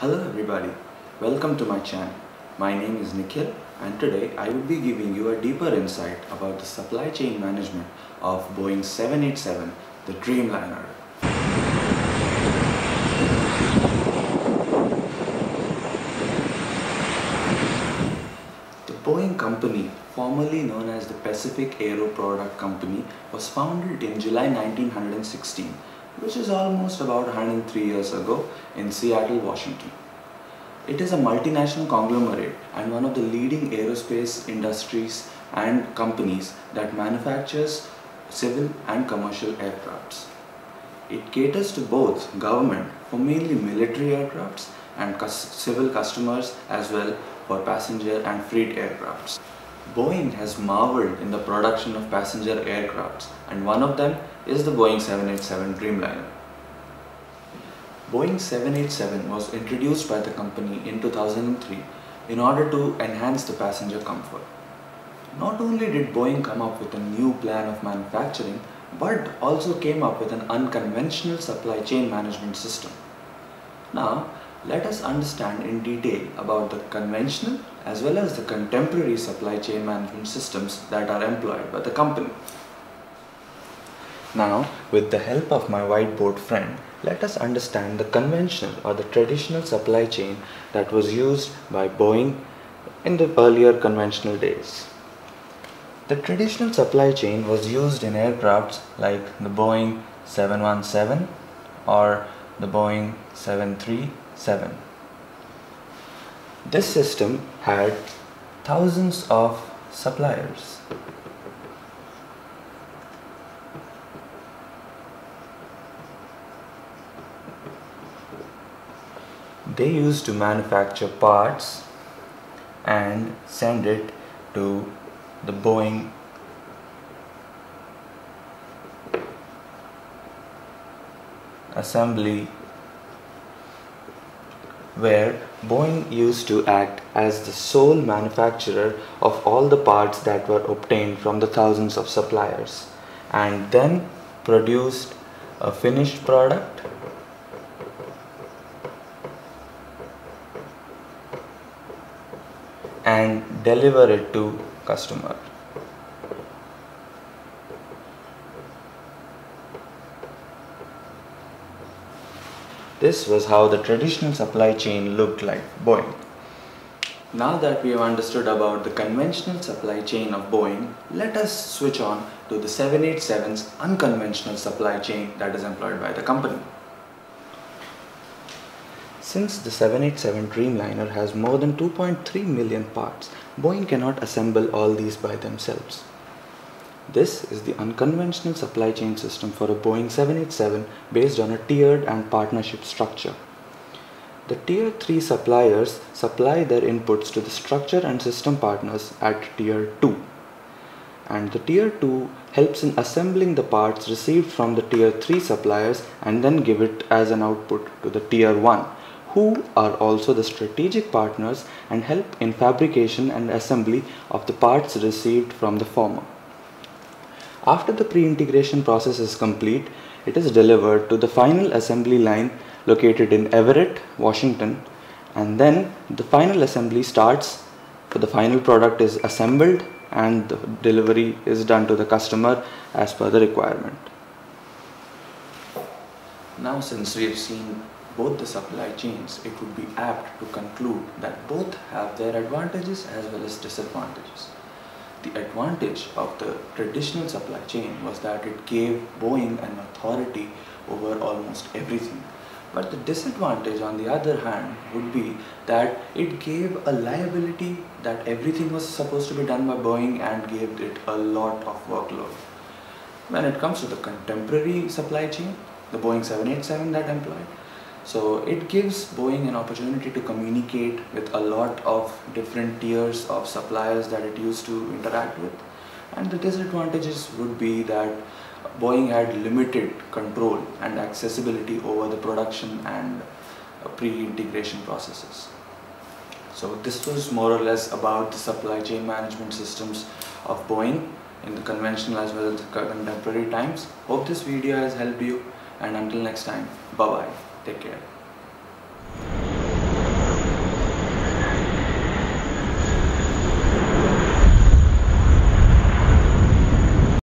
Hello everybody, welcome to my channel. My name is Nikhil and today I will be giving you a deeper insight about the supply chain management of Boeing 787, the Dreamliner. The Boeing company, formerly known as the Pacific Aero Product Company, was founded in July 1916, which is almost about 103 years ago in Seattle, Washington. It is a multinational conglomerate and one of the leading aerospace industries and companies that manufactures civil and commercial aircrafts. It caters to both government for mainly military aircrafts and civil customers as well for passenger and freight aircrafts. Boeing has marveled in the production of passenger aircrafts and one of them is the Boeing 787 Dreamliner. Boeing 787 was introduced by the company in 2003 in order to enhance the passenger comfort. Not only did Boeing come up with a new plan of manufacturing, but also came up with an unconventional supply chain management system. Now, let us understand in detail about the conventional as well as the contemporary supply chain management systems that are employed by the company. Now, with the help of my whiteboard friend, let us understand the conventional or the traditional supply chain that was used by Boeing in the earlier conventional days. The traditional supply chain was used in aircrafts like the Boeing 717 or the Boeing 737. This system had thousands of suppliers. They used to manufacture parts and send it to the Boeing assembly where Boeing used to act as the sole manufacturer of all the parts that were obtained from the thousands of suppliers and then produced a finished product and deliver it to customer. This was how the traditional supply chain looked like Boeing. Now that we have understood about the conventional supply chain of Boeing, let us switch on to the 787's unconventional supply chain that is employed by the company. Since the 787 Dreamliner has more than 2.3 million parts, Boeing cannot assemble all these by themselves. This is the unconventional supply chain system for a Boeing 787 based on a tiered and partnership structure. The tier 3 suppliers supply their inputs to the structure and system partners at tier 2. And the tier 2 helps in assembling the parts received from the tier 3 suppliers and then give it as an output to the tier 1 who are also the strategic partners and help in fabrication and assembly of the parts received from the former. After the pre-integration process is complete, it is delivered to the final assembly line located in Everett, Washington and then the final assembly starts the final product is assembled and the delivery is done to the customer as per the requirement. Now since we have seen both the supply chains, it would be apt to conclude that both have their advantages as well as disadvantages. The advantage of the traditional supply chain was that it gave Boeing an authority over almost everything. But the disadvantage on the other hand would be that it gave a liability that everything was supposed to be done by Boeing and gave it a lot of workload. When it comes to the contemporary supply chain, the Boeing 787 that employed, so it gives Boeing an opportunity to communicate with a lot of different tiers of suppliers that it used to interact with. And the disadvantages would be that Boeing had limited control and accessibility over the production and uh, pre-integration processes. So this was more or less about the supply chain management systems of Boeing in the conventional as well as the contemporary times. Hope this video has helped you and until next time, bye bye. Take care.